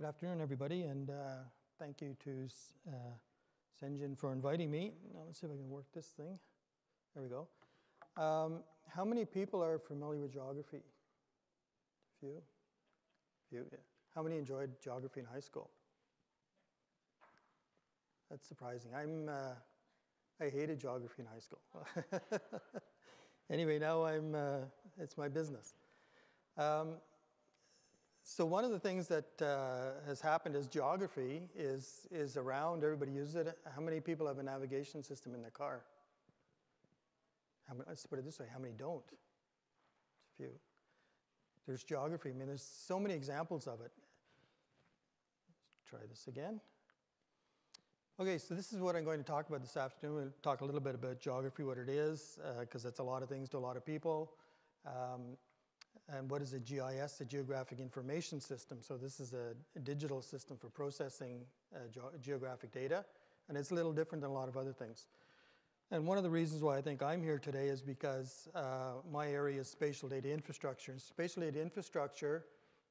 Good afternoon, everybody, and uh, thank you to uh, CENGN for inviting me. Now let's see if I can work this thing. There we go. Um, how many people are familiar with geography? A few? A few, yeah. How many enjoyed geography in high school? That's surprising. I'm, uh, I hated geography in high school. anyway, now I'm, uh, it's my business. Um, so one of the things that uh, has happened is geography is, is around, everybody uses it. How many people have a navigation system in their car? Many, let's put it this way, how many don't? A few. There's geography, I mean, there's so many examples of it. Let's try this again. Okay, so this is what I'm going to talk about this afternoon. We'll talk a little bit about geography, what it is, because uh, it's a lot of things to a lot of people. Um, and what is a GIS, a Geographic Information System? So this is a, a digital system for processing uh, ge geographic data, and it's a little different than a lot of other things. And one of the reasons why I think I'm here today is because uh, my area is spatial data infrastructure. And spatial data infrastructure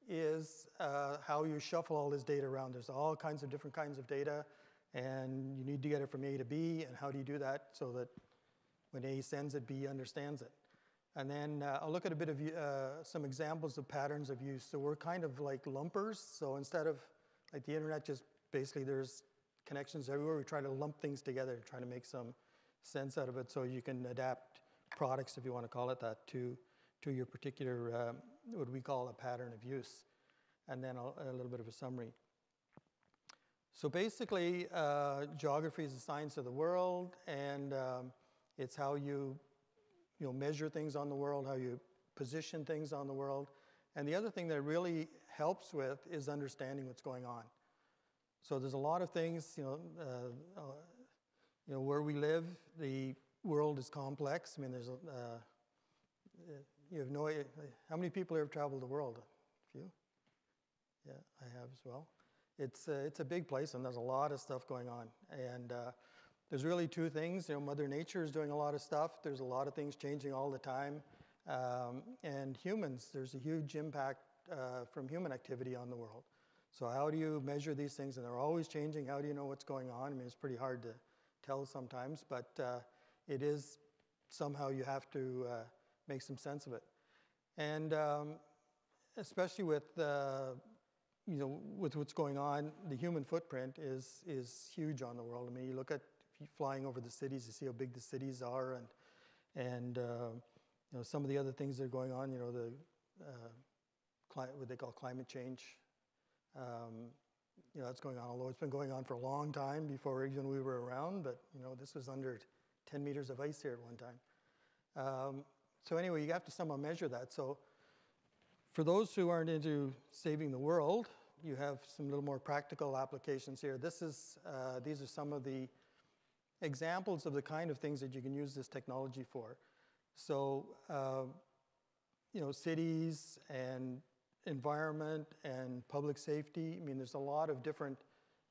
is uh, how you shuffle all this data around. There's all kinds of different kinds of data, and you need to get it from A to B, and how do you do that so that when A sends it, B understands it? And then uh, I'll look at a bit of uh, some examples of patterns of use. So we're kind of like lumpers. So instead of like the internet, just basically there's connections everywhere. We try to lump things together, try to make some sense out of it so you can adapt products, if you want to call it that, to, to your particular, um, what we call a pattern of use. And then a, a little bit of a summary. So basically, uh, geography is the science of the world, and um, it's how you you know, measure things on the world, how you position things on the world. And the other thing that really helps with is understanding what's going on. So there's a lot of things, you know, uh, uh, you know, where we live, the world is complex. I mean, there's, uh, you have no, how many people here have traveled the world? A few? Yeah, I have as well. It's, uh, it's a big place and there's a lot of stuff going on. And uh, there's really two things. You know, Mother Nature is doing a lot of stuff. There's a lot of things changing all the time. Um, and humans, there's a huge impact uh, from human activity on the world. So how do you measure these things? And they're always changing. How do you know what's going on? I mean, it's pretty hard to tell sometimes, but uh, it is somehow you have to uh, make some sense of it. And um, especially with uh, you know with what's going on, the human footprint is is huge on the world. I mean, you look at flying over the cities, you see how big the cities are, and and uh, you know some of the other things that are going on. You know the uh, what they call climate change. Um, you know that's going on. Although it's been going on for a long time before even we were around, but you know this was under 10 meters of ice here at one time. Um, so anyway, you have to somehow measure that. So for those who aren't into saving the world, you have some little more practical applications here. This is, uh, these are some of the examples of the kind of things that you can use this technology for. So, uh, you know, cities and environment and public safety. I mean, there's a lot of different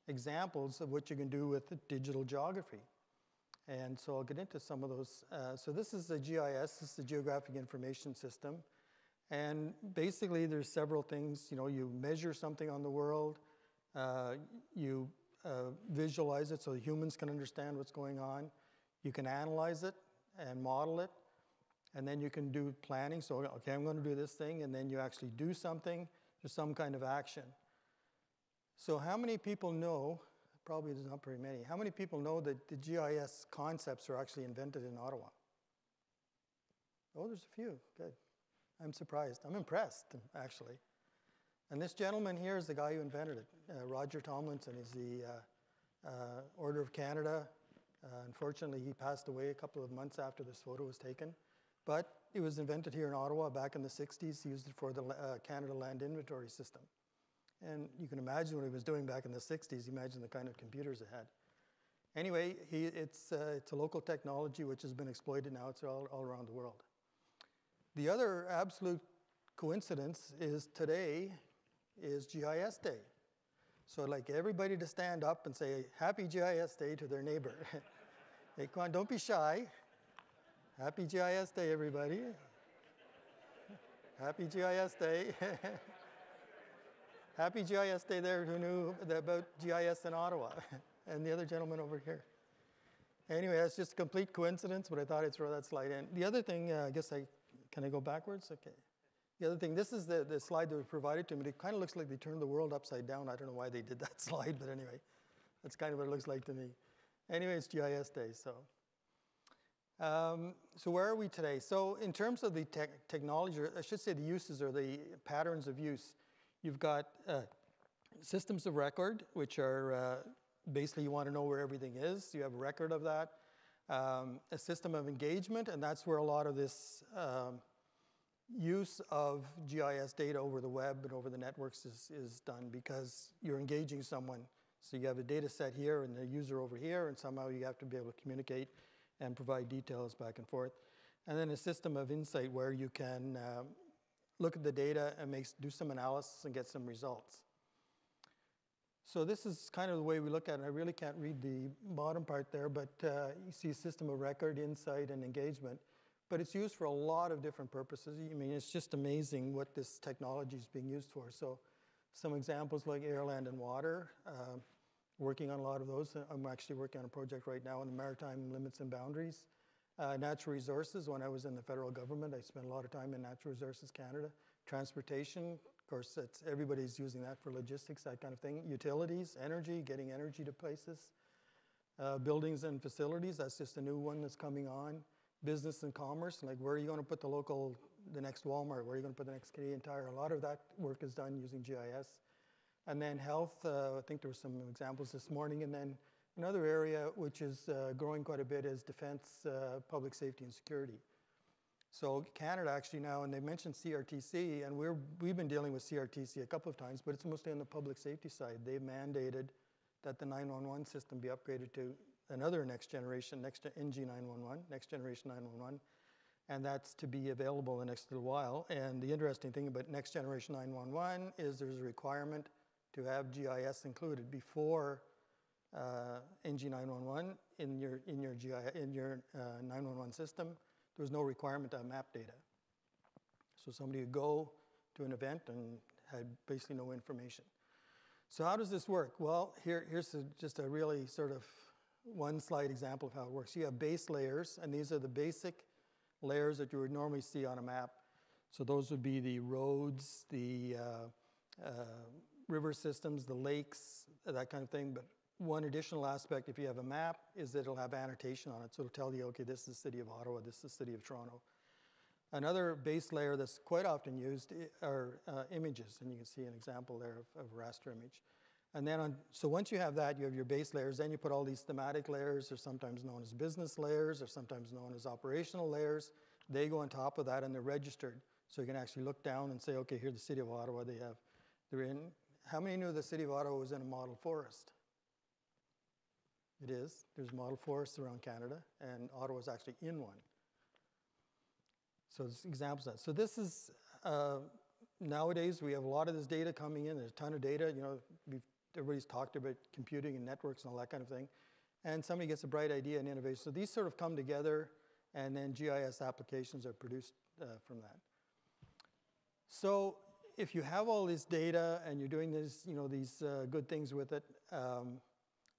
examples of what you can do with digital geography. And so I'll get into some of those. Uh, so this is the GIS, this is the Geographic Information System. And basically there's several things, you know, you measure something on the world, uh, you uh, visualize it so humans can understand what's going on. You can analyze it and model it, and then you can do planning. So, okay, I'm going to do this thing, and then you actually do something, there's some kind of action. So, how many people know? Probably there's not very many. How many people know that the GIS concepts are actually invented in Ottawa? Oh, there's a few. Good. I'm surprised. I'm impressed, actually. And this gentleman here is the guy who invented it. Uh, Roger Tomlinson He's the uh, uh, Order of Canada. Uh, unfortunately, he passed away a couple of months after this photo was taken. But it was invented here in Ottawa back in the 60s. He used it for the uh, Canada Land Inventory System. And you can imagine what he was doing back in the 60s. Imagine the kind of computers it had. Anyway, he, it's, uh, it's a local technology which has been exploited now. It's all, all around the world. The other absolute coincidence is today is GIS Day. So I'd like everybody to stand up and say, Happy GIS Day to their neighbor. hey, come on, don't be shy. Happy GIS Day, everybody. Happy GIS Day. Happy GIS Day there who knew about GIS in Ottawa, and the other gentleman over here. Anyway, that's just a complete coincidence, but I thought I'd throw that slide in. The other thing, uh, I guess I, can I go backwards? Okay. The other thing, this is the, the slide that was provided to me. It kind of looks like they turned the world upside down. I don't know why they did that slide, but anyway, that's kind of what it looks like to me. Anyway, it's GIS Day, so. Um, so where are we today? So in terms of the te technology, I should say the uses or the patterns of use, you've got uh, systems of record, which are uh, basically you want to know where everything is. You have a record of that. Um, a system of engagement, and that's where a lot of this um, use of GIS data over the web and over the networks is, is done because you're engaging someone. So you have a data set here and the user over here, and somehow you have to be able to communicate and provide details back and forth. And then a system of insight where you can um, look at the data and make, do some analysis and get some results. So this is kind of the way we look at it. I really can't read the bottom part there, but uh, you see a system of record, insight, and engagement. But it's used for a lot of different purposes. I mean, it's just amazing what this technology is being used for. So some examples like air, land, and water. Uh, working on a lot of those. I'm actually working on a project right now on the maritime limits and boundaries. Uh, natural resources, when I was in the federal government, I spent a lot of time in Natural Resources Canada. Transportation, of course, everybody's using that for logistics, that kind of thing. Utilities, energy, getting energy to places. Uh, buildings and facilities, that's just a new one that's coming on. Business and commerce, like where are you going to put the local, the next Walmart, where are you going to put the next Canadian Tire? A lot of that work is done using GIS. And then health, uh, I think there were some examples this morning. And then another area which is uh, growing quite a bit is defense, uh, public safety, and security. So Canada actually now, and they mentioned CRTC, and we're, we've been dealing with CRTC a couple of times, but it's mostly on the public safety side. They've mandated that the 911 system be upgraded to another next generation, next NG911, next generation 911, and that's to be available in the next little while. And the interesting thing about next generation 911 is there's a requirement to have GIS included before uh, NG911 in your, in your, GIS, in your uh, 911 system. There was no requirement to have map data. So somebody would go to an event and had basically no information. So how does this work? Well, here, here's a, just a really sort of one slide example of how it works. You have base layers, and these are the basic layers that you would normally see on a map. So those would be the roads, the uh, uh, river systems, the lakes, that kind of thing. But one additional aspect, if you have a map, is that it'll have annotation on it. So it'll tell you, okay, this is the city of Ottawa, this is the city of Toronto. Another base layer that's quite often used are uh, images, and you can see an example there of, of raster image. And then, on, so once you have that, you have your base layers, then you put all these thematic layers, or sometimes known as business layers, or sometimes known as operational layers. They go on top of that and they're registered. So you can actually look down and say, okay, here's the city of Ottawa. They have, they're in how many knew the city of Ottawa was in a model forest? It is. There's model forests around Canada, and Ottawa is actually in one. So there's examples of that. So this is, uh, nowadays we have a lot of this data coming in. There's a ton of data. You know, everybody's talked about computing and networks and all that kind of thing. And somebody gets a bright idea and innovation. So these sort of come together, and then GIS applications are produced uh, from that. So if you have all this data and you're doing this, you know, these uh, good things with it, um,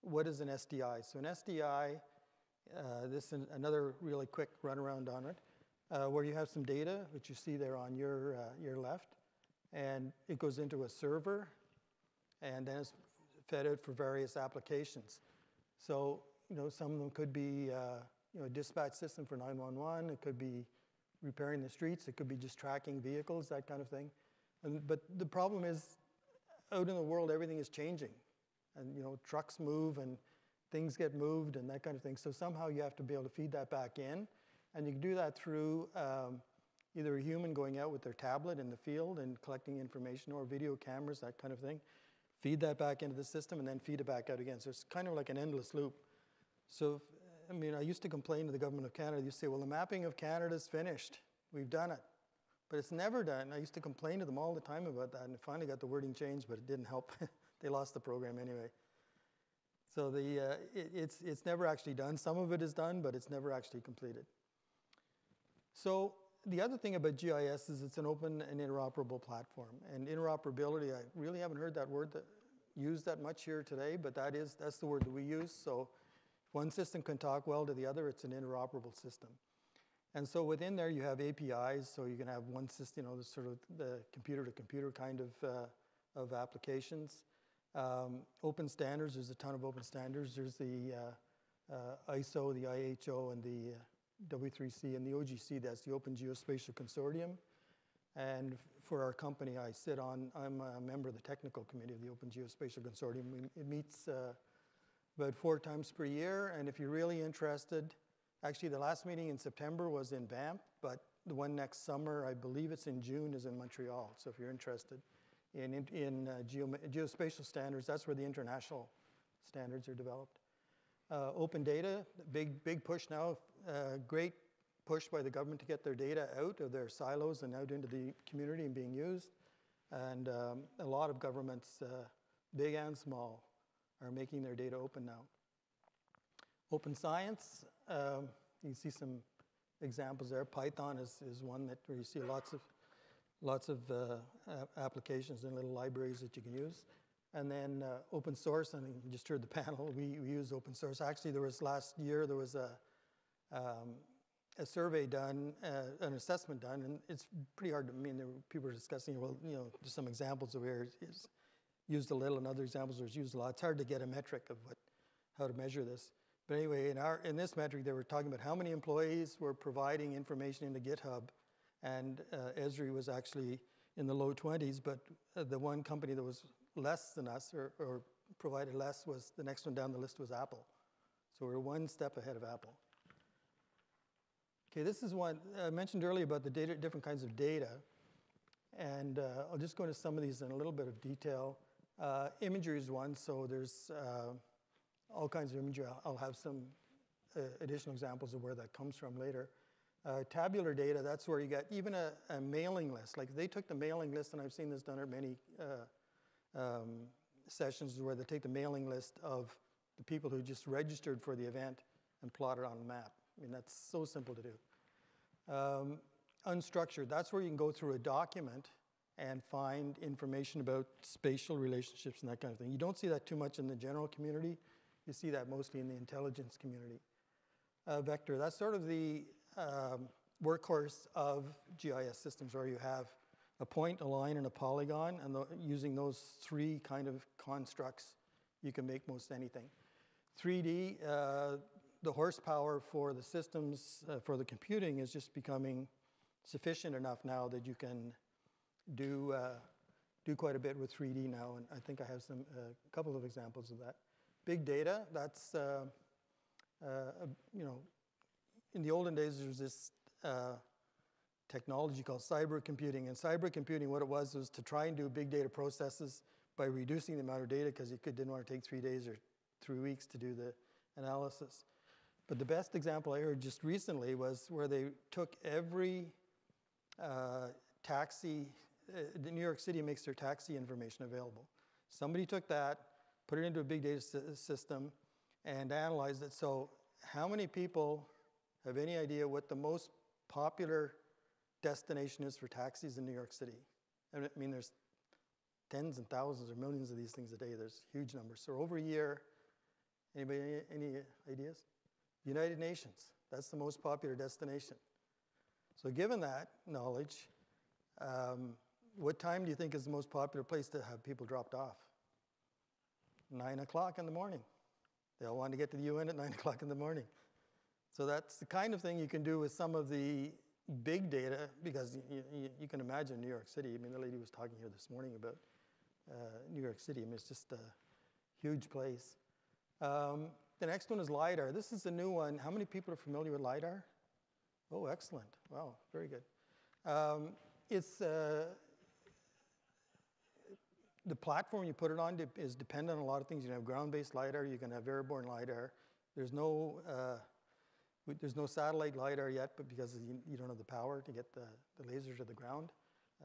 what is an SDI? So an SDI, uh, this is another really quick run around on it, uh, where you have some data, which you see there on your, uh, your left, and it goes into a server, and then it's fed out for various applications. So, you know, some of them could be, uh, you know, a dispatch system for 911, it could be repairing the streets, it could be just tracking vehicles, that kind of thing. And, but the problem is, out in the world, everything is changing. And, you know, trucks move and things get moved and that kind of thing. So somehow you have to be able to feed that back in. And you can do that through um, either a human going out with their tablet in the field and collecting information or video cameras, that kind of thing. Feed that back into the system and then feed it back out again. So it's kind of like an endless loop. So, I mean, I used to complain to the government of Canada. You say, well, the mapping of Canada is finished. We've done it. But it's never done. I used to complain to them all the time about that, and it finally got the wording changed, but it didn't help. they lost the program anyway. So the, uh, it, it's, it's never actually done. Some of it is done, but it's never actually completed. So the other thing about GIS is it's an open and interoperable platform. And interoperability, I really haven't heard that word that, used that much here today, but that is, that's the word that we use. So if one system can talk well to the other, it's an interoperable system. And so within there, you have APIs, so you can have one system, you know, the sort of the computer-to-computer kind of, uh, of applications. Um, open standards, there's a ton of open standards. There's the uh, uh, ISO, the IHO, and the uh, W3C, and the OGC, that's the Open Geospatial Consortium. And for our company, I sit on, I'm a member of the technical committee of the Open Geospatial Consortium. It meets uh, about four times per year, and if you're really interested, actually the last meeting in September was in Banff, but the one next summer, I believe it's in June, is in Montreal. So if you're interested in, in, in uh, geo, geospatial standards, that's where the international standards are developed. Uh, open data, big, big push now, uh, great push by the government to get their data out of their silos and out into the community and being used. And um, a lot of governments, uh, big and small, are making their data open now. Open science, um, you see some examples there. Python is, is one that where you see lots of lots of uh, applications and little libraries that you can use. And then uh, open source, and you just heard the panel, we, we use open source. Actually, there was last year, there was a, um, a survey done, uh, an assessment done, and it's pretty hard to, I mean, there were, people were discussing, well, you know, just some examples of where it's used a little and other examples where it's used a lot. It's hard to get a metric of what, how to measure this. But anyway, in, our, in this metric, they were talking about how many employees were providing information into GitHub and uh, Esri was actually in the low 20s, but uh, the one company that was less than us or, or, provided less was the next one down the list was Apple. So we're one step ahead of Apple. Okay, this is one I mentioned earlier about the data, different kinds of data. And uh, I'll just go into some of these in a little bit of detail. Uh, imagery is one, so there's uh, all kinds of imagery. I'll, I'll have some uh, additional examples of where that comes from later. Uh, tabular data, that's where you get even a, a, mailing list. Like they took the mailing list, and I've seen this done at many uh, um, sessions where they take the mailing list of the people who just registered for the event and plot it on a map. I mean, that's so simple to do. Um, unstructured, that's where you can go through a document and find information about spatial relationships and that kind of thing. You don't see that too much in the general community. You see that mostly in the intelligence community. Uh, vector, that's sort of the um, workhorse of GIS systems where you have a point, a line, and a polygon, and the, using those three kind of constructs, you can make most anything. 3D, uh, the horsepower for the systems, uh, for the computing is just becoming sufficient enough now that you can do, uh, do quite a bit with 3D now, and I think I have some, a couple of examples of that. Big data, that's, uh, uh, you know, in the olden days, there was this uh, technology called cyber computing. And cyber computing, what it was, was to try and do big data processes by reducing the amount of data because you could, didn't want to take three days or three weeks to do the analysis. But the best example I heard just recently was where they took every uh, taxi, uh, New York City makes their taxi information available. Somebody took that, put it into a big data system, and analyzed it. So, how many people have any idea what the most popular destination is for taxis in New York City? I mean, there's tens and thousands or millions of these things a day. There's huge numbers. So over a year, anybody any, any ideas? United Nations. That's the most popular destination. So given that knowledge, um, what time do you think is the most popular place to have people dropped off? Nine o'clock in the morning. They all want to get to the UN at nine o'clock in the morning. So that's the kind of thing you can do with some of the big data, because you, you, you can imagine New York City. I mean, the lady was talking here this morning about uh, New York City. I mean, it's just a huge place. Um, the next one is LIDAR. This is a new one. How many people are familiar with LIDAR? Oh, excellent. Wow, very good. Um, it's uh, the platform you put it on is dependent on a lot of things. You can have ground-based LiDAR, you can have airborne LiDAR. There's no uh, there's no satellite LiDAR yet, but because you, you don't have the power to get the, the lasers to the ground.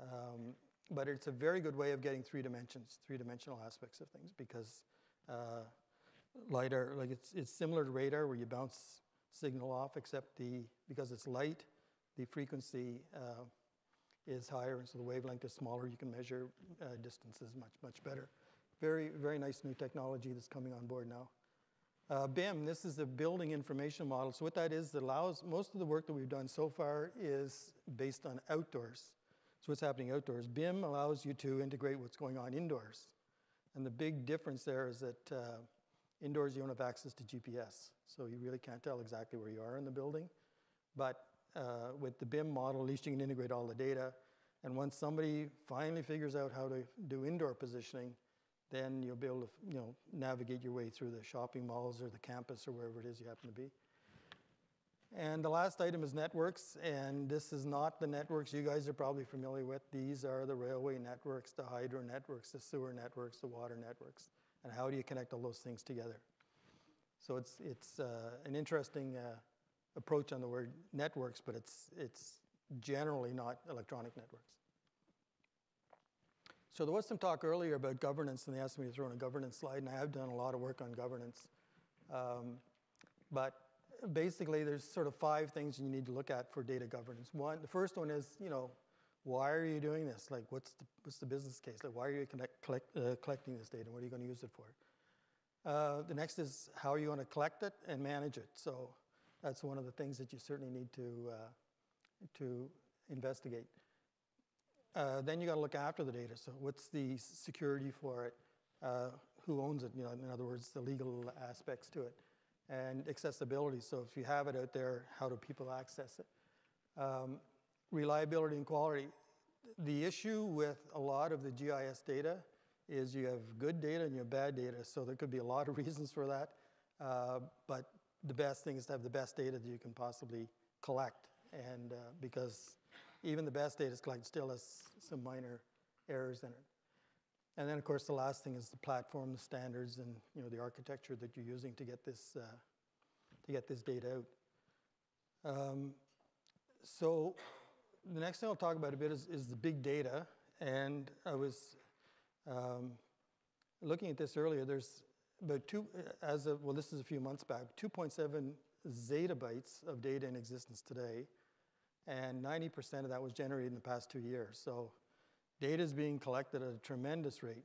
Um, but it's a very good way of getting three dimensions, three-dimensional aspects of things because uh, LiDAR, like it's, it's similar to radar where you bounce signal off, except the, because it's light, the frequency uh, is higher, and so the wavelength is smaller. You can measure uh, distances much, much better. Very, very nice new technology that's coming on board now. Uh, BIM, this is the building information model. So what that is, that allows, most of the work that we've done so far is based on outdoors. So what's happening outdoors. BIM allows you to integrate what's going on indoors. And the big difference there is that uh, indoors you don't have access to GPS. So you really can't tell exactly where you are in the building. But uh, with the BIM model, at least you can integrate all the data. And once somebody finally figures out how to do indoor positioning, then you'll be able to you know, navigate your way through the shopping malls or the campus or wherever it is you happen to be. And the last item is networks, and this is not the networks you guys are probably familiar with. These are the railway networks, the hydro networks, the sewer networks, the water networks, and how do you connect all those things together? So it's, it's uh, an interesting uh, approach on the word networks, but it's, it's generally not electronic networks. So there was some talk earlier about governance, and they asked me to throw in a governance slide, and I have done a lot of work on governance. Um, but basically, there's sort of five things you need to look at for data governance. One, the first one is, you know, why are you doing this? Like, what's the, what's the business case? Like, why are you connect, collect, uh, collecting this data? And What are you going to use it for? Uh, the next is how are you going to collect it and manage it? So that's one of the things that you certainly need to, uh, to investigate. Uh, then you got to look after the data. So what's the security for it? Uh, who owns it? You know, in other words, the legal aspects to it, and accessibility. So if you have it out there, how do people access it? Um, reliability and quality. The issue with a lot of the GIS data is you have good data and you have bad data. So there could be a lot of reasons for that. Uh, but the best thing is to have the best data that you can possibly collect, and uh, because even the best data is collected still has some minor errors in it. And then, of course, the last thing is the platform, the standards, and you know the architecture that you're using to get this uh, to get this data out. Um, so, the next thing I'll talk about a bit is, is the big data. And I was um, looking at this earlier. There's about two, as of well, this is a few months back, 2.7 zettabytes of data in existence today and 90% of that was generated in the past two years. So data is being collected at a tremendous rate,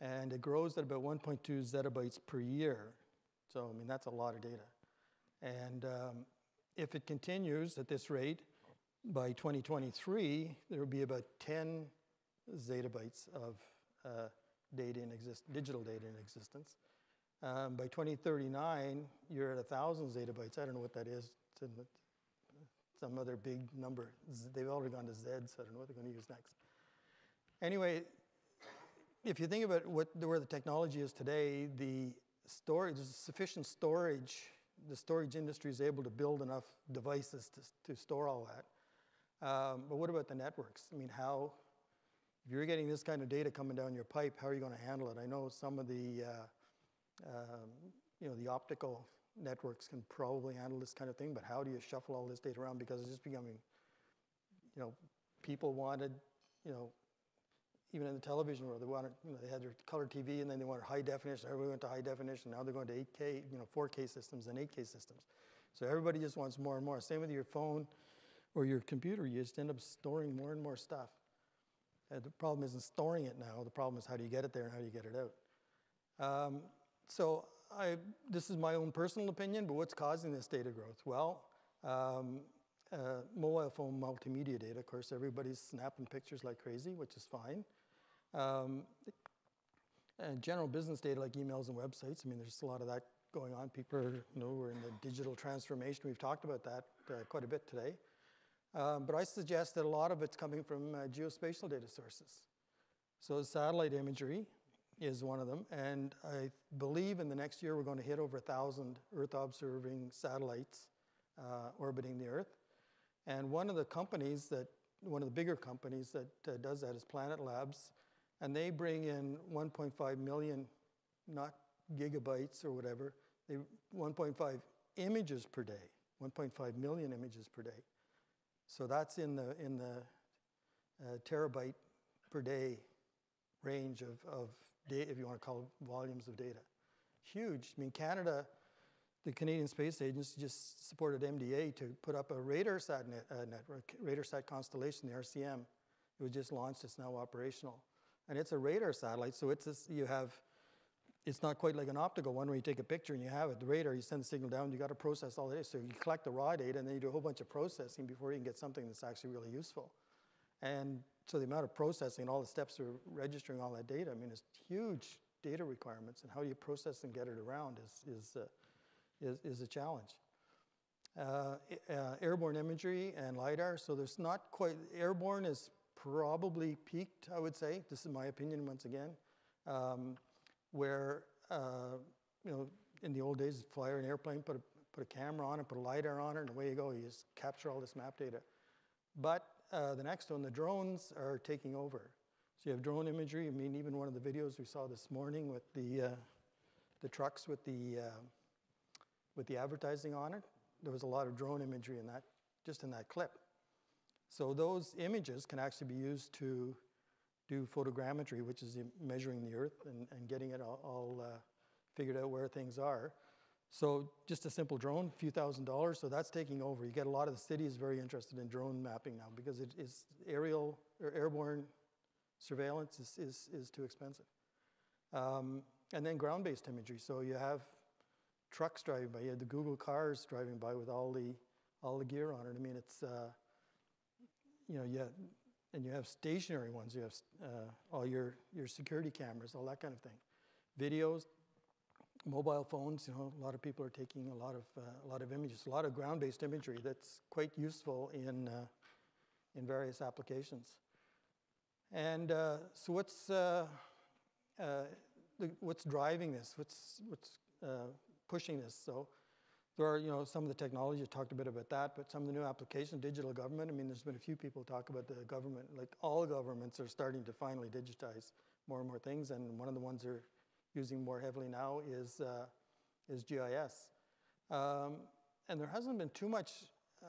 and it grows at about 1.2 zettabytes per year. So, I mean, that's a lot of data. And um, if it continues at this rate, by 2023, there will be about 10 zettabytes of uh, data in exist- digital data in existence. Um, by 2039, you're at 1,000 zettabytes. I don't know what that is. Some other big number. They've already gone to Z, so I don't know what they're going to use next. Anyway, if you think about what, where the technology is today, the storage, there's sufficient storage. The storage industry is able to build enough devices to, to store all that. Um, but what about the networks? I mean, how, if you're getting this kind of data coming down your pipe, how are you going to handle it? I know some of the, uh, um, you know, the optical networks can probably handle this kind of thing, but how do you shuffle all this data around? Because it's just becoming, you know, people wanted, you know, even in the television world, they wanted, you know, they had their color TV and then they wanted high definition. Everybody went to high definition. Now they're going to 8K, you know, 4K systems and 8K systems. So everybody just wants more and more. Same with your phone or your computer. You just end up storing more and more stuff. And the problem isn't storing it now. The problem is how do you get it there and how do you get it out. Um, so I, this is my own personal opinion, but what's causing this data growth? Well, um, uh, mobile phone multimedia data, of course, everybody's snapping pictures like crazy, which is fine. Um, and general business data like emails and websites, I mean, there's a lot of that going on. People you know, we're in the digital transformation. We've talked about that uh, quite a bit today. Um, but I suggest that a lot of it's coming from uh, geospatial data sources. So satellite imagery, is one of them. And I believe in the next year we're going to hit over 1,000 Earth observing satellites uh, orbiting the Earth. And one of the companies that, one of the bigger companies that uh, does that is Planet Labs. And they bring in 1.5 million, not gigabytes or whatever, they 1.5 images per day, 1.5 million images per day. So that's in the, in the uh, terabyte per day range of, of data, if you want to call it volumes of data. Huge. I mean, Canada, the Canadian Space Agency just supported MDA to put up a RadarSat net, uh, network, RadarSat constellation, the RCM. It was just launched, it's now operational. And it's a radar satellite, so it's a, you have, it's not quite like an optical one where you take a picture and you have it. The radar, you send the signal down, you got to process all this. So you collect the raw data and then you do a whole bunch of processing before you can get something that's actually really useful. And so the amount of processing and all the steps of registering all that data, I mean, it's huge data requirements. And how you process and get it around is, is, uh, is, is a challenge. Uh, uh, airborne imagery and LIDAR, so there's not quite, airborne is probably peaked, I would say. This is my opinion once again. Um, where, uh, you know, in the old days, fly an airplane, put a, put a camera on it, put a LiDAR on it, and away you go. You just capture all this map data. But uh, the next one, the drones are taking over. So you have drone imagery. I mean, even one of the videos we saw this morning with the, uh, the trucks with the, uh, with the advertising on it, there was a lot of drone imagery in that, just in that clip. So those images can actually be used to do photogrammetry, which is measuring the Earth and, and getting it all, all uh, figured out where things are. So just a simple drone, a few thousand dollars, so that's taking over. You get a lot of the cities very interested in drone mapping now because it is aerial or airborne surveillance is, is, is too expensive. Um, and then ground-based imagery. So you have trucks driving by, you have the Google cars driving by with all the, all the gear on it. I mean, it's, uh, you know, have, and you have stationary ones. You have uh, all your, your security cameras, all that kind of thing. Videos, mobile phones. You know, a lot of people are taking a lot of uh, a lot of images, a lot of ground-based imagery that's quite useful in uh, in various applications. And uh, so, what's uh, uh, the, what's driving this? What's what's pushing this? So there are, you know, some of the technology, I talked a bit about that, but some of the new applications, digital government, I mean, there's been a few people talk about the government, like all governments are starting to finally digitize more and more things, and one of the ones they're using more heavily now is, uh, is GIS. Um, and there hasn't been too much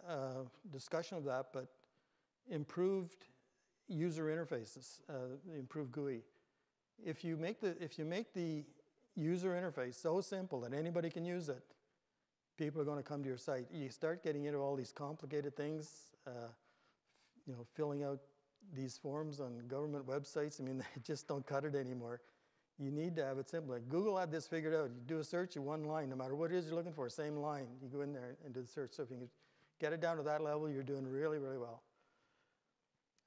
uh, discussion of that, but improved user interfaces, uh, improved GUI. If you make the, if you make the user interface so simple that anybody can use it, people are going to come to your site. You start getting into all these complicated things, uh, you know, filling out these forms on government websites. I mean, they just don't cut it anymore. You need to have it simple. Like Google had this figured out. You do a search in one line, no matter what it is you're looking for, same line. You go in there and do the search. So if you can get it down to that level, you're doing really, really well.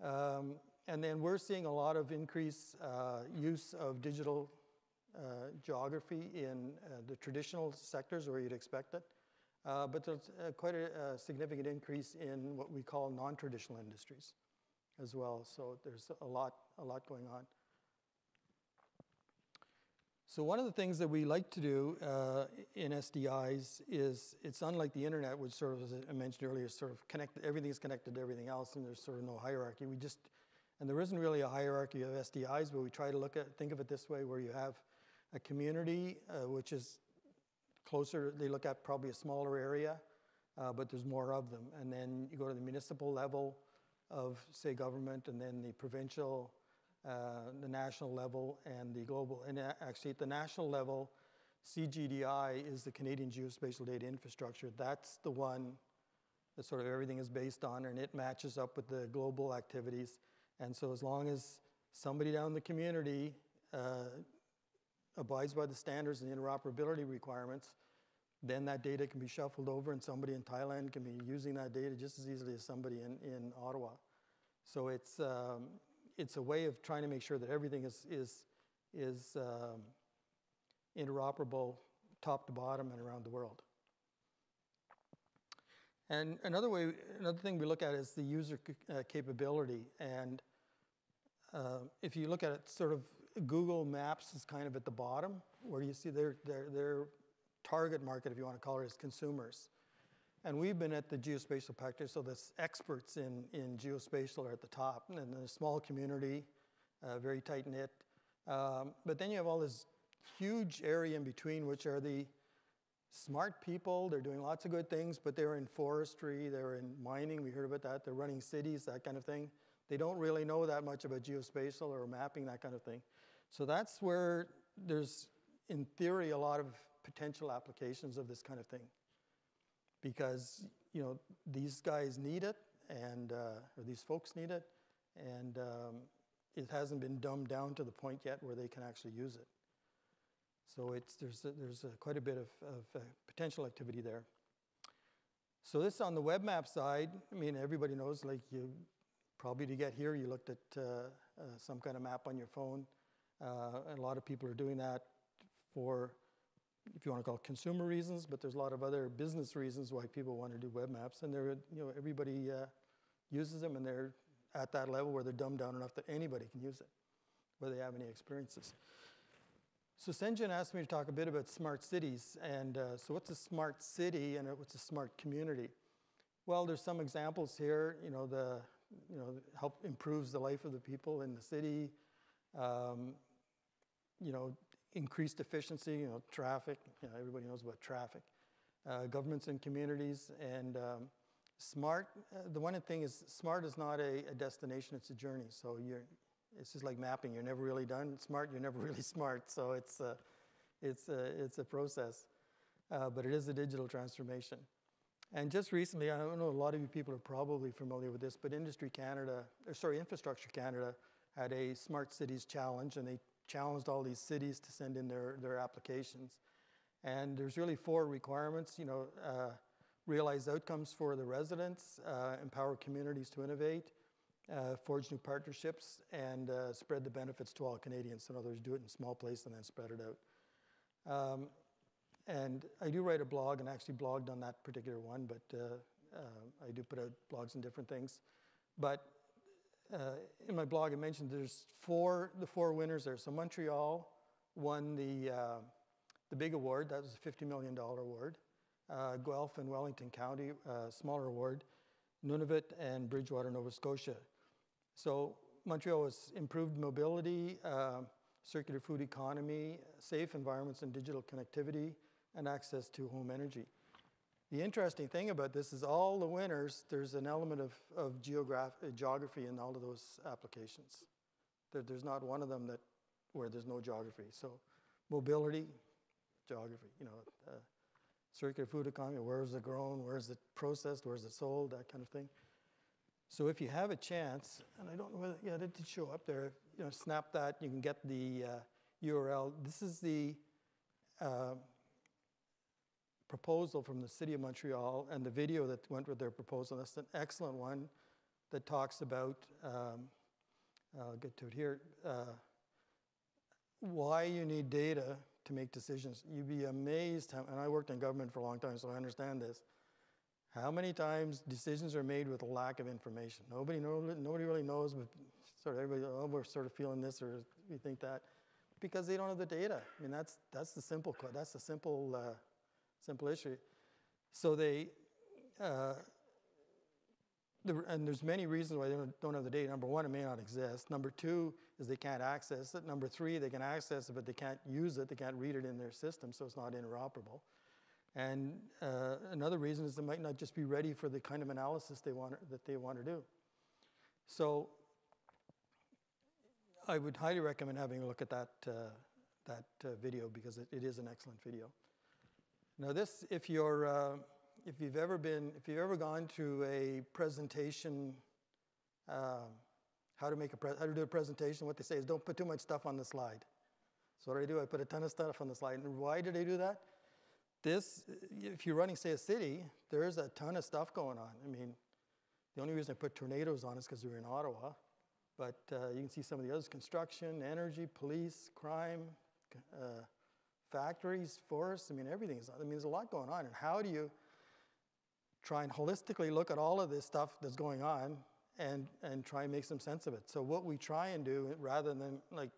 Um, and then we're seeing a lot of increased uh, use of digital uh, geography in uh, the traditional sectors where you'd expect it. Uh, but there's uh, quite a, a, significant increase in what we call non-traditional industries as well. So there's a lot, a lot going on. So one of the things that we like to do uh, in SDIs is it's unlike the internet, which sort of, as I mentioned earlier, sort of connect, everything is connected to everything else, and there's sort of no hierarchy. We just, and there isn't really a hierarchy of SDIs, but we try to look at, think of it this way, where you have a community, uh, which is closer, they look at probably a smaller area, uh, but there's more of them. And then you go to the municipal level of, say, government, and then the provincial, uh, the national level, and the global. And actually, at the national level, CGDI is the Canadian Geospatial Data Infrastructure. That's the one that sort of everything is based on, and it matches up with the global activities. And so, as long as somebody down in the community uh, abides by the standards and interoperability requirements, then that data can be shuffled over and somebody in Thailand can be using that data just as easily as somebody in, in Ottawa. So it's, um, it's a way of trying to make sure that everything is, is, is um, interoperable top to bottom and around the world. And another way, another thing we look at is the user uh, capability. And uh, if you look at it sort of Google Maps is kind of at the bottom, where you see their, their, their target market, if you want to call it, is consumers. And we've been at the geospatial practice, so the experts in, in geospatial are at the top, and then a small community, uh, very tight knit. Um, but then you have all this huge area in between, which are the smart people. They're doing lots of good things, but they're in forestry, they're in mining, we heard about that, they're running cities, that kind of thing. They don't really know that much about geospatial or mapping, that kind of thing. So that's where there's, in theory, a lot of potential applications of this kind of thing. Because you know these guys need it and uh, or these folks need it and um, it hasn't been dumbed down to the point yet where they can actually use it. So it's there's a, there's a, quite a bit of, of uh, potential activity there. So this on the web map side i mean everybody knows like you probably to get here you looked at uh, uh, some kind of map on your phone uh, a lot of people are doing that for if you want to call it consumer reasons, but there's a lot of other business reasons why people want to do web maps, and they're you know everybody uh, uses them, and they're at that level where they're dumbed down enough that anybody can use it, whether they have any experiences. So CENGN asked me to talk a bit about smart cities, and uh, so what's a smart city and what's a smart community? Well, there's some examples here. You know, the you know help improves the life of the people in the city. Um, you know, increased efficiency, you know, traffic, you know, everybody knows about traffic, uh, governments and communities, and um, smart, uh, the one thing is smart is not a, a, destination, it's a journey. So you're, it's just like mapping, you're never really done. Smart, you're never really smart. So it's a, it's a, it's a process, uh, but it is a digital transformation. And just recently, I don't know, a lot of you people are probably familiar with this, but Industry Canada, or sorry, Infrastructure Canada had a Smart Cities Challenge, and they challenged all these cities to send in their, their applications. And there's really four requirements, you know, uh, realize outcomes for the residents, uh, empower communities to innovate, uh, forge new partnerships, and uh, spread the benefits to all Canadians. In other words, do it in small place and then spread it out. Um, and I do write a blog and actually blogged on that particular one, but uh, uh, I do put out blogs and different things. But uh, in my blog, I mentioned there's four, the four winners there. So Montreal won the, uh, the big award, that was a $50 million award. Uh, Guelph and Wellington County, uh, smaller award. Nunavut and Bridgewater, Nova Scotia. So Montreal has improved mobility, uh, circular food economy, safe environments and digital connectivity, and access to home energy. The interesting thing about this is all the winners, there's an element of, of geograph- geography in all of those applications. There, there's not one of them that where there's no geography. So mobility, geography, you know, uh, circular food economy, where is it grown, where is it processed, where is it sold, that kind of thing. So if you have a chance, and I don't know whether, yeah, it did show up there, you know, snap that, you can get the uh, URL. This is the uh, proposal from the City of Montreal and the video that went with their proposal. That's an excellent one that talks about, um, I'll get to it here, uh, why you need data to make decisions. You'd be amazed, how, and I worked in government for a long time, so I understand this. How many times decisions are made with a lack of information? Nobody, nobody really knows, but sort of everybody, oh, we're sort of feeling this or we think that, because they don't have the data. I mean, that's that's the simple. That's the simple uh, simple issue. So they, uh, and there's many reasons why they don't, don't, have the data. Number one, it may not exist. Number two is they can't access it. Number three, they can access it, but they can't use it. They can't read it in their system, so it's not interoperable. And uh, another reason is they might not just be ready for the kind of analysis they want that they want to do. So I would highly recommend having a look at that, uh, that uh, video because it, it is an excellent video. Now this, if you're, uh, if you've ever been, if you've ever gone to a presentation, uh, how to make a, pre- how to do a presentation, what they say is don't put too much stuff on the slide. So what do I do? I put a ton of stuff on the slide. And why did I do that? This, if you're running, say, a city, there is a ton of stuff going on. I mean, the only reason I put tornadoes on is because we are in Ottawa. But uh, you can see some of the others construction, energy, police, crime, uh, factories, forests, I mean, everything's, I mean, there's a lot going on. And how do you try and holistically look at all of this stuff that's going on and, and try and make some sense of it? So, what we try and do, rather than like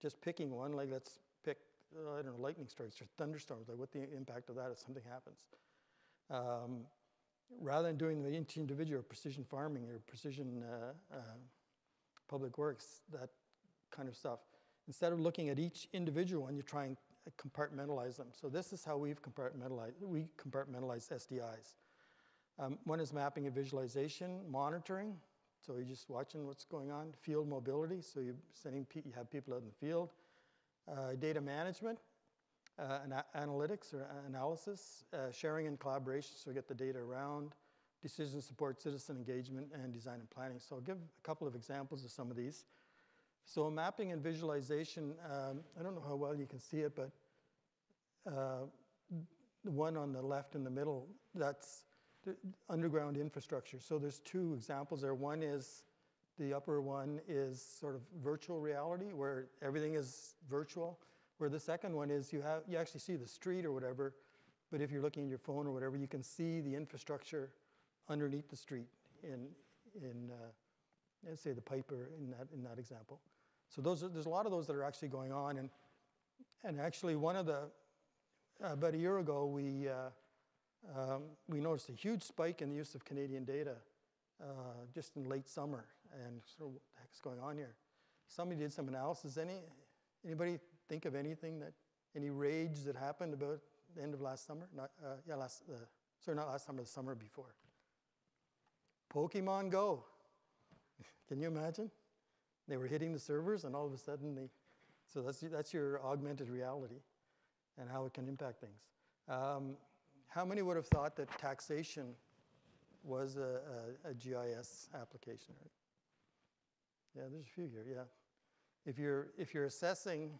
just picking one, like let's pick, uh, I don't know, lightning strikes or thunderstorms, like what the impact of that if something happens. Um, rather than doing the individual precision farming or precision uh, uh, public works, that kind of stuff. Instead of looking at each individual one, you try and compartmentalize them. So this is how we've compartmentalized, we compartmentalize SDIs. Um, one is mapping and visualization, monitoring. So you're just watching what's going on. Field mobility, so you're sending, you have people out in the field. Uh, data management, uh, ana- analytics or analysis, uh, sharing and collaboration, so we get the data around, decision support, citizen engagement, and design and planning. So I'll give a couple of examples of some of these. So mapping and visualization, um, I don't know how well you can see it, but uh, the one on the left in the middle, that's the underground infrastructure. So there's two examples there. One is the upper one is sort of virtual reality, where everything is virtual. Where the second one is you have you actually see the street or whatever, but if you're looking at your phone or whatever, you can see the infrastructure underneath the street in in uh, say the Piper in that in that example. So those are, there's a lot of those that are actually going on, and and actually one of the about a year ago we. Uh, um, we noticed a huge spike in the use of Canadian data uh, just in late summer, and sort of what the heck's going on here? Somebody did some analysis. Any anybody think of anything that any rage that happened about the end of last summer? Not uh, yeah, last uh, sorry, not last summer, the summer before. Pokemon Go. Can you imagine? They were hitting the servers, and all of a sudden they. So that's that's your augmented reality, and how it can impact things. Um, how many would have thought that taxation was a, a, a GIS application? Right? Yeah, there's a few here. Yeah, if you're if you're assessing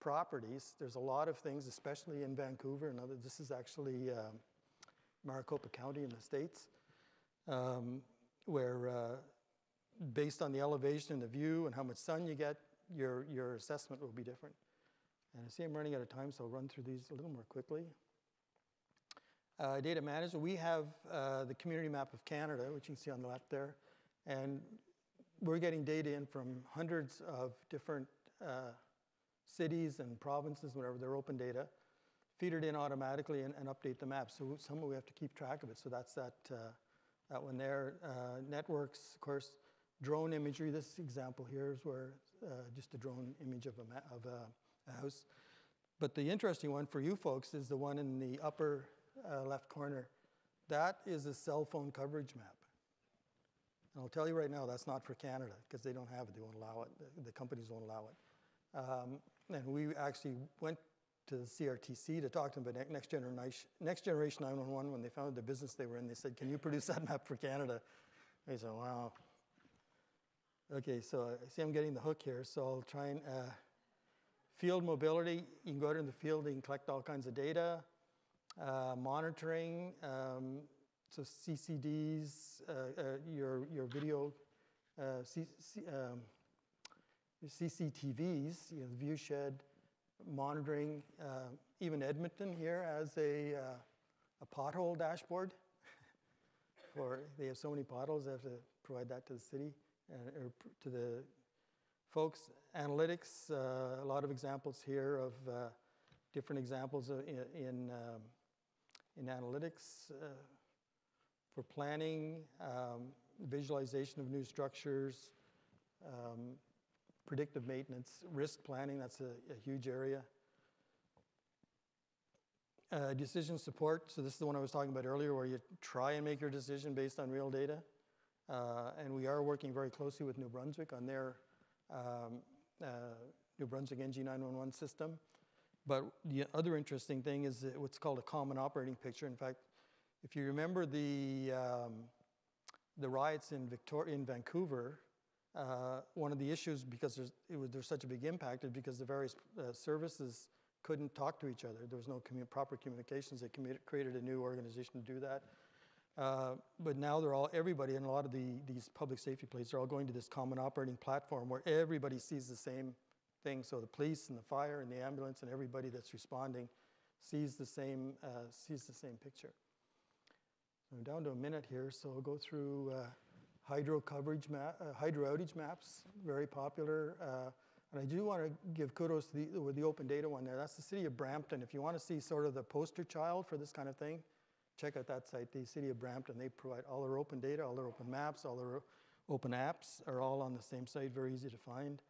properties, there's a lot of things, especially in Vancouver and other. This is actually um, Maricopa County in the states, um, where uh, based on the elevation and the view and how much sun you get, your your assessment will be different. And I see I'm running out of time, so I'll run through these a little more quickly. Uh, data manager, we have uh, the community map of Canada, which you can see on the left there, and we're getting data in from hundreds of different uh, cities and provinces, whatever, they're open data, feed it in automatically and, and, update the map. So some we have to keep track of it. So that's that, uh, that one there. Uh, networks, of course, drone imagery. This example here is where uh, just a drone image of, a, of a, a house. But the interesting one for you folks is the one in the upper uh, left corner, that is a cell phone coverage map. And I'll tell you right now, that's not for Canada because they don't have it. They won't allow it. The, the companies won't allow it. Um, and we actually went to the CRTC to talk to them about next generation, next generation 911 when they founded the business they were in. They said, "Can you produce that map for Canada?" They said, "Wow." Okay, so I see I'm getting the hook here, so I'll try and uh, field mobility. You can go out in the field, can collect all kinds of data. Uh, monitoring, um, so CCDs, uh, uh, your, your video, uh, C, C, um, your CCTVs, you know, the viewshed, monitoring, uh, even Edmonton here has a, a pothole dashboard. For they have so many potholes, they have to provide that to the city or to the folks. Analytics, a lot of examples here of different examples in, in um, in analytics uh, for planning, um, visualization of new structures, um, predictive maintenance, risk planning, that's a, a huge area. Uh, decision support, so this is the one I was talking about earlier where you try and make your decision based on real data. Uh, and we are working very closely with New Brunswick on their um, uh, New Brunswick NG911 system. But the other interesting thing is what's called a common operating picture. In fact, if you remember the, um, the riots in, Victor- in Vancouver, uh, one of the issues, because there's, was, there's such a big impact, is because the various uh, services couldn't talk to each other. There was no proper communications. They created a new organization to do that. Uh, but now they're all, everybody in a lot of the, these public safety places are all going to this common operating platform where everybody sees the same thing. So the police and the fire and the ambulance and everybody that's responding sees the same, uh, sees the same picture. I'm down to a minute here, so I'll go through uh, hydro coverage, uh, hydro outage maps, very popular. Uh, and I do want to give kudos to the, with the open data one there. That's the city of Brampton. If you want to see sort of the poster child for this kind of thing, check out that site, the city of Brampton. They provide all their open data, all their open maps, all their open apps are all on the same site, very easy to find.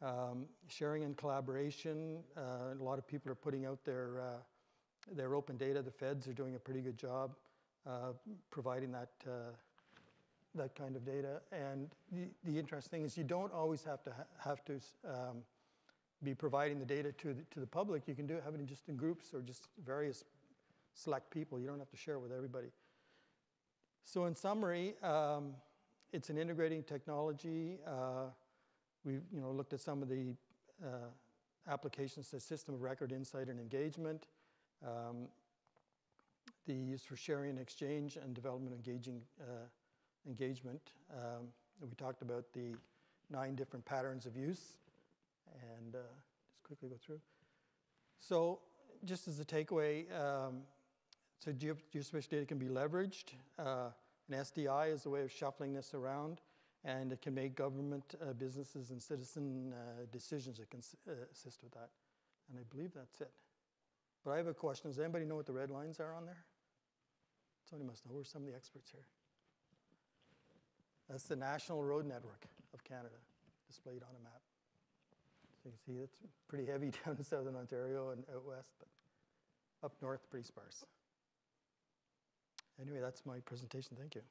Um, sharing and collaboration, uh, a lot of people are putting out their, uh, their open data. The feds are doing a pretty good job uh, providing that, uh, that kind of data. And the, the interesting thing is you don't always have to ha have to um, be providing the data to the, to the public, you can do it, have it in just in groups or just various select people. You don't have to share with everybody. So in summary, um, it's an integrating technology. Uh, we've you know, looked at some of the uh, applications to system of record, insight, and engagement. Um, the use for sharing and exchange and development engaging uh, engagement. Um, we talked about the nine different patterns of use and uh, just quickly go through. So just as a takeaway, um, so geospatial data can be leveraged. Uh, an SDI is a way of shuffling this around, and it can make government, uh, businesses, and citizen uh, decisions that can uh, assist with that. And I believe that's it. But I have a question. Does anybody know what the red lines are on there? Somebody must know. We're some of the experts here? That's the National Road Network of Canada, displayed on a map. So you can see it's pretty heavy down in southern Ontario and out west, but up north, pretty sparse. Anyway, that's my presentation. Thank you.